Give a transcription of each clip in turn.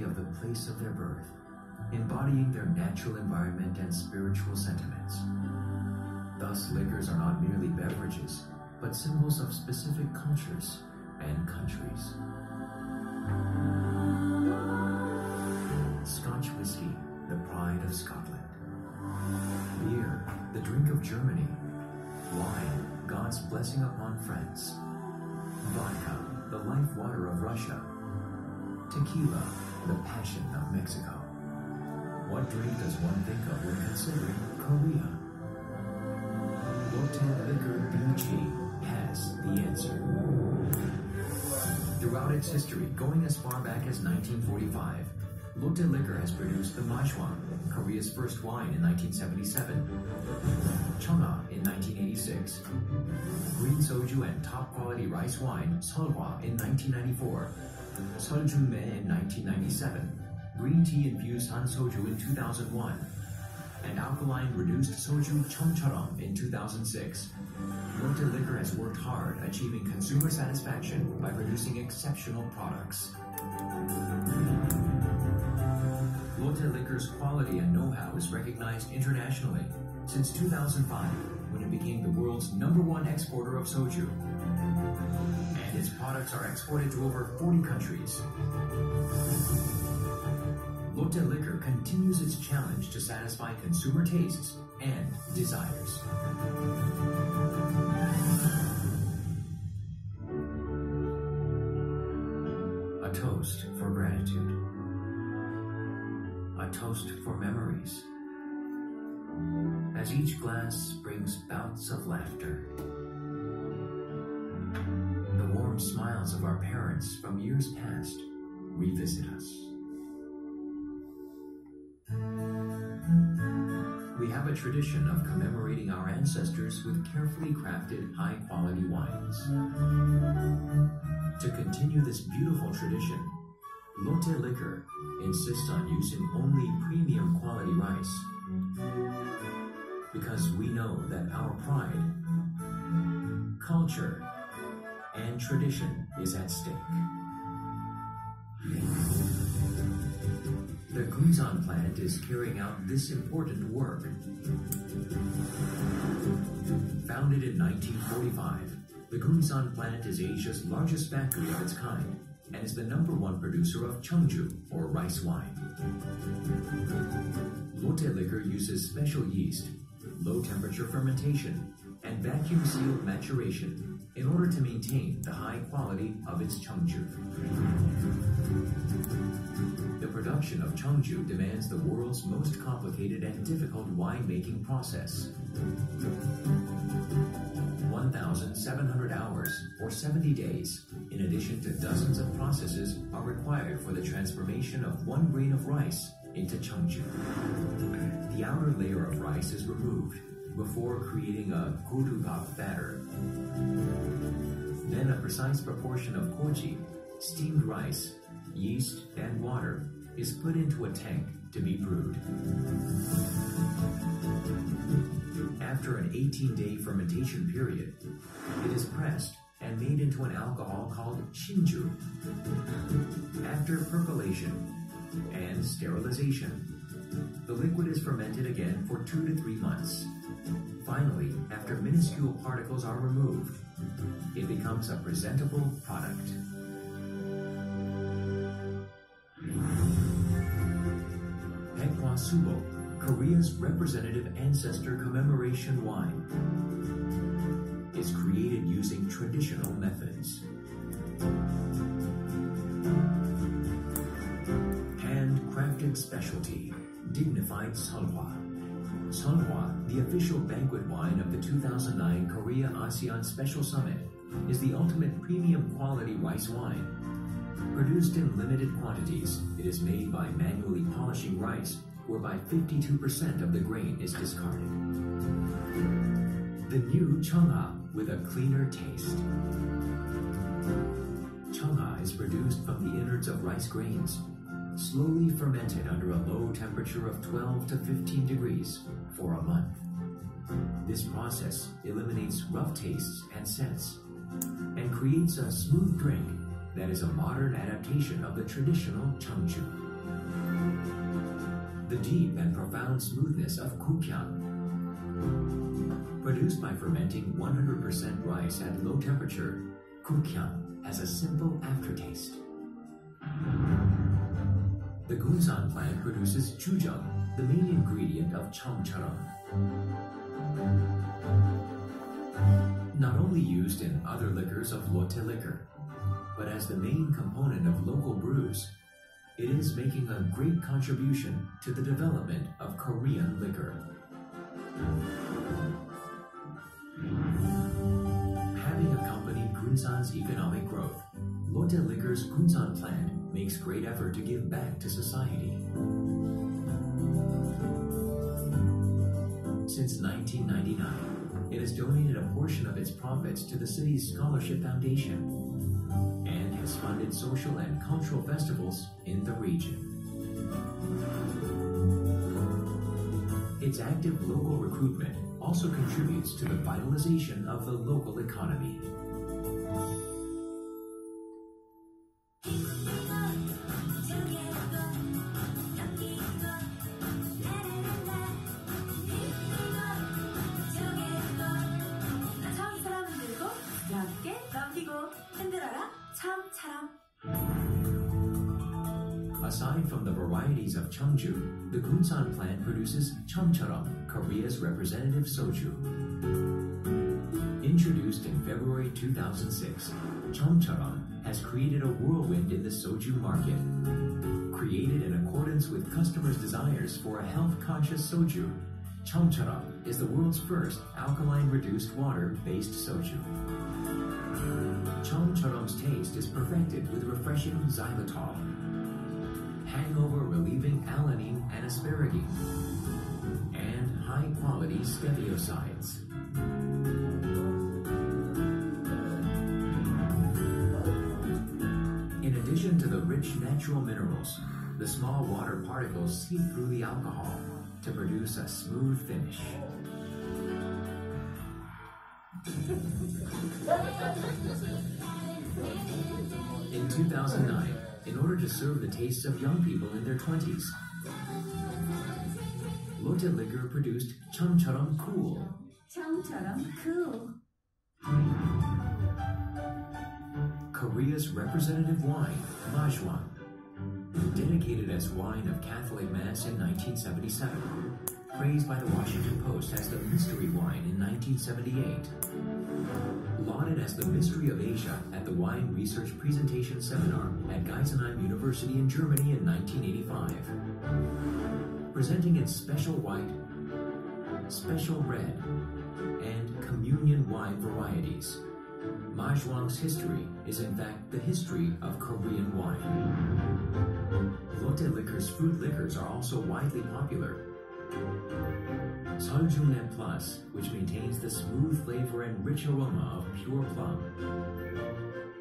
of the place of their birth, embodying their natural environment and spiritual sentiments. Thus, liquors are not merely beverages, but symbols of specific cultures and countries. Scotch whiskey, the pride of Scotland. Beer, the drink of Germany. Wine, God's blessing upon France. Vodka, the life water of Russia. Tequila, the passion of Mexico. What drink does one think of when considering Korea? Lotte Liquor BG has the answer. Throughout its history, going as far back as 1945, Lotte Liquor has produced the Majuang, Korea's first wine in 1977, Cheongha in 1986, green soju and top quality rice wine Seolhwa in 1994, Seoljungmae in 1997, green tea infused Han Soju in 2001, and alkaline reduced soju Chum Churum in 2006. Lotte Liquor has worked hard achieving consumer satisfaction by producing exceptional products. Lotte Liquor's quality and know-how is recognized internationally since 2005 when it became the world's number one exporter of soju. And its products are exported to over 40 countries. Lotte Liquor continues its challenge to satisfy consumer tastes and desires. A toast for gratitude. A toast for memories. As each glass brings bouts of laughter. The warm smiles of our parents from years past revisit us. We have a tradition of commemorating our ancestors with carefully crafted high quality wines. To continue this beautiful tradition, Lotte Liquor insists on using only premium quality rice. Because we know that our pride, culture, and tradition is at stake. The Gunsan plant is carrying out this important work. Founded in 1945, the Gunsan plant is Asia's largest factory of its kind and is the number one producer of Cheongju, or rice wine. Lotte Liquor uses special yeast, low temperature fermentation, and vacuum sealed maturation in order to maintain the high quality of its Cheongju. The production of Cheongju demands the world's most complicated and difficult winemaking process. 1,700 hours, or 70 days, in addition to dozens of processes, are required for the transformation of one grain of rice into Cheongju. The outer layer of rice is removed before creating a gurubak batter. Then a precise proportion of koji, steamed rice, yeast, and water is put into a tank to be brewed. After an 18-day fermentation period, it is pressed and made into an alcohol called shinju. After percolation and sterilization, the liquid is fermented again for two to three months. Finally, after minuscule particles are removed, it becomes a presentable product. Baekhwa Subok, Korea's representative ancestor commemoration wine, is created using traditional methods. Specialty, dignified Seolhwa. Seolhwa, the official banquet wine of the 2009 Korea ASEAN Special Summit, is the ultimate premium quality rice wine. Produced in limited quantities, it is made by manually polishing rice, whereby 52% of the grain is discarded. The new Cheongha with a cleaner taste. Cheongha is produced from the innards of rice grains, slowly fermented under a low temperature of 12 to 15 degrees for a month. This process eliminates rough tastes and scents and creates a smooth drink that is a modern adaptation of the traditional Changju. The deep and profound smoothness of Kukyang, produced by fermenting 100% rice at low temperature, Kukyang has a simple aftertaste. The Gunsan plant produces chujang, the main ingredient of Chum Churum. Not only used in other liquors of Lotte liquor, but as the main component of local brews, it is making a great contribution to the development of Korean liquor. Having accompanied Gunsan's economic growth, Lotte Liquor's Gunsan plant makes great effort to give back to society. Since 1999, it has donated a portion of its profits to the city's Scholarship Foundation and has funded social and cultural festivals in the region. Its active local recruitment also contributes to the vitalization of the local economy. From the varieties of Cheongju, the Gunsan plant produces Chum Churum, Korea's representative soju. Introduced in February 2006, Chum Churum has created a whirlwind in the soju market. Created in accordance with customers' desires for a health-conscious soju, Chum Churum is the world's first alkaline reduced water-based soju. Chum Churum's taste is perfected with refreshing xylitol, hangover relieving alanine and asparagine, and high quality steviosides. In addition to the rich natural minerals, the small water particles seep through the alcohol to produce a smooth finish. In 2009, in order to serve the tastes of young people in their 20s. Lotte Liquor produced Chum Churum Cool. Chum Churum Cool. Korea's representative wine, Majuang, dedicated as wine of Catholic Mass in 1977 praised by the Washington Post as the mystery wine in 1978, lauded as the mystery of Asia at the Wine Research Presentation Seminar at Geisenheim University in Germany in 1985, presenting its special white, special red, and communion wine varieties. Majuang's history is in fact the history of Korean wine. Lotte Liquor's fruit liquors are also widely popular. Seoljungmae Plus, which maintains the smooth flavor and rich aroma of pure plum.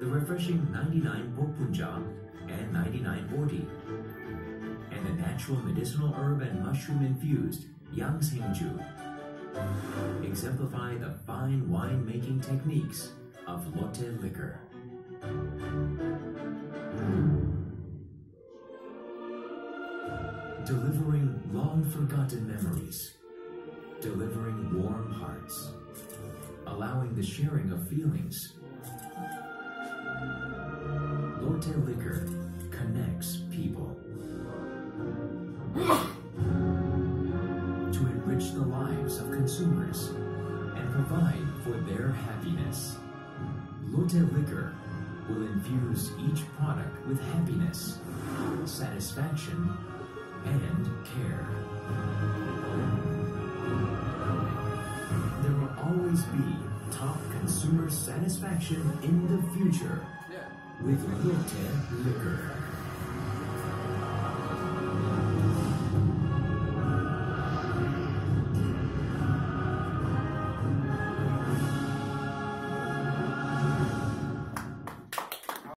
The refreshing 99 Bokpunja and 99 Ori. And the natural medicinal herb and mushroom infused Yangsengju exemplify the fine winemaking techniques of Lotte Liquor. Delivering long forgotten memories, delivering warm hearts, allowing the sharing of feelings. Lotte Liquor connects people. to enrich the lives of consumers and provide for their happiness. Lotte Liquor will infuse each product with happiness, satisfaction, and care. There will always be top consumer satisfaction in the future with Lotte Liquor.